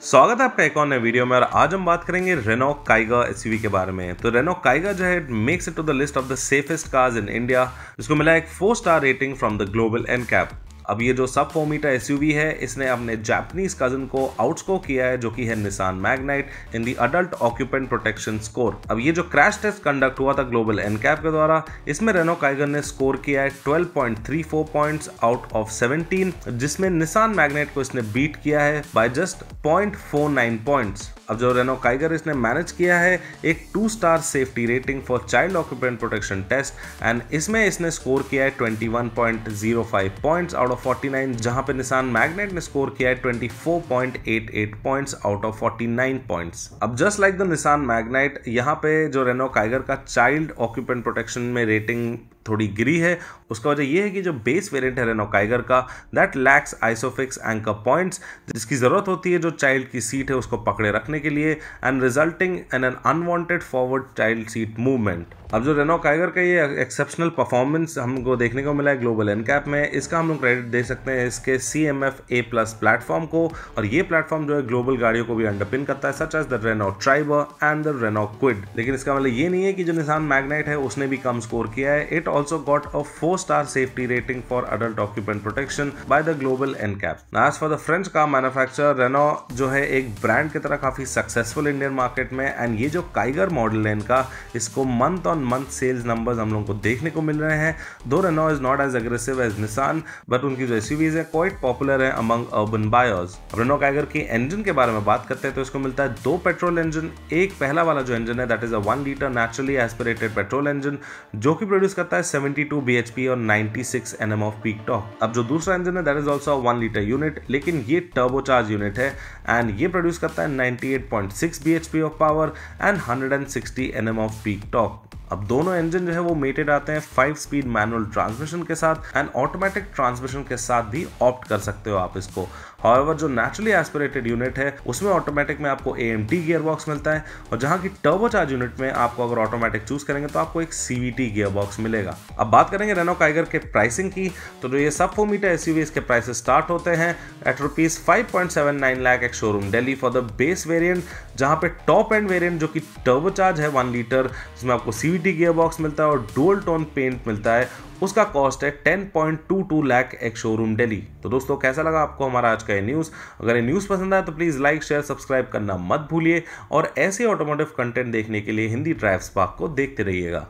स्वागत है आपका एक और नए वीडियो में और आज हम बात करेंगे रेनो काइगा एसयूवी के बारे में। तो रेनो काइगा जो है makes it to the list of the safest cars in India जिसको मिला एक four star rating from the global NCAP अब ये जो सब फोर मीटर एस है, इसने अपने जापानीज कज़न को आउटस्कोर किया है, जो कि है Nissan Magnite in the adult occupant protection score अब ये जो क्रैश टेस्ट कंडक्ट हुआ था ग्लोबल एनकैप के द्वारा, इसमें रेनो काइगर ने स्कोर किया है 12.34 पॉइंट्स आउट ऑफ़ 17 जिसमें निशान मैग्नेट को इसने बीट किया है बाय जस्ट 0.49 पॉइंट्स अब जो रेनो काइगर इसने मैनेज किया है, एक two star safety rating for child occupant protection test and इसमें इसने स्कोर किया है 21.05 पॉइंट्स आउट ऑफ़ 49 जहाँ पे निशान मैग्नेट ने स्कोर किया है 24.88 पॉइंट्स आउट ऑफ़ 49 पॉइंट्स अब just like the Nissan Magnite यहाँ पे जो रेनो काइगर का चाइल्ड ऑक्यूपेंट प्रोटेक्शन में रेटिंग थोड़ी गिरी है। उसका वजह यह है कि जो बेस वेरिएंट है रेनो काइगर का that lacks ISOFIX anchor points जिसकी ज़रूरत होती है जो चाइल्ड की सीट है उसको पकड़े रखने के लिए and resulting in an unwanted forward child seat movement अब जो रेनो काइगर का ये एक्सेप्शनल परफॉर्मेंस हमको देखने को मिला है ग्लोबल एनकैप में, इसका हम लोग क्रेडिट दे सकते हैं इसके C M F A plus platform को, और ये प्लेटफॉर्म जो है ग्लोबल गाड़ियों को भी अंडरपिन करता है such as the Renault Triber and the Renault Kwid लेकिन इसका मतलब ये नहीं है कि जो निशान मैग्नेट है, उसने भी कम स्कोर किया है। It also got a four star safety rating for adult occupant protection by the global NCAP as for the French car manufacture Renault जो है एक ब्रांड की तरह काफ़ी सक्सेसफुल इंडियन मार्केट में एंड ये जो काइगर मॉडल है इनका, इसको month on month sales numbers हम लोग को देखने को मिल रहे हैं। Though Renault is not as aggressive as Nissan but उनकी जो एस है क्वाइट पॉपुलर है among urban buyers Renault Kiger की इंजन के बारे में बात करते हैं तो इसको मिलता है दो पेट्रोल इंजन एक पहला वाला जो इंजन है that is a one litre naturally aspirated petrol engine जो कि प्रोड्यूस करता है 72 bhp और 96 nm ऑफ़ पीक टॉक अब जो दूसरा इंजन है that is also one litre unit लेकिन ये टर्बोचार्ज यूनिट है एंड ये प्रोड्यूस करता है 98.6 bhp of power and 160 nm of peak torque अब दोनों इंजन जो है वो मेटेड आते हैं फाइव स्पीड मैनुअल ट्रांसमिशन के साथ एंड ऑटोमेटिक ट्रांसमिशन के साथ भी ऑप्ट कर सकते हो आप इसको। हाउएवर जो नेचुरली एस्पिरेटेड यूनिट है, उसमें ऑटोमेटिक में आपको A M T gear box मिलता है और जहाँ की टर्बोचार्ज यूनिट में आपको अगर ऑटोमेटिक चूज़ करेंगे तो आपको एक सीवीटी गियर बॉक्स मिलेगा। अब बात करेंगे रेनो काइगर के प्राइसिंग की तो जो ये सब फोर मीटर एस इसके प्राइसेस स्टार्ट होते हैं at rupees five point seven nine lakh ex showroom Delhi for the base variant जहाँ पे टॉप एंड वेरियंट जो कि टर्बो चार्ज है वन लीटर जिसमें आपको सीवीटी गियर बॉक्स मिलता है और डुअल टोन पेंट मिलता है। उसका कॉस्ट है 10.22 लाख एक शोरूम दिल्ली तो दोस्तों, कैसा लगा आपको हमारा आज का ये न्यूज़ अगर ये न्यूज़ पसंद आए तो प्लीज़ लाइक शेयर सब्सक्राइब करना मत भूलिए। और ऐसे ऑटोमोटिव कंटेंट देखने के लिए हिंदी ड्राइव स्पार्क को देखते रहिएगा।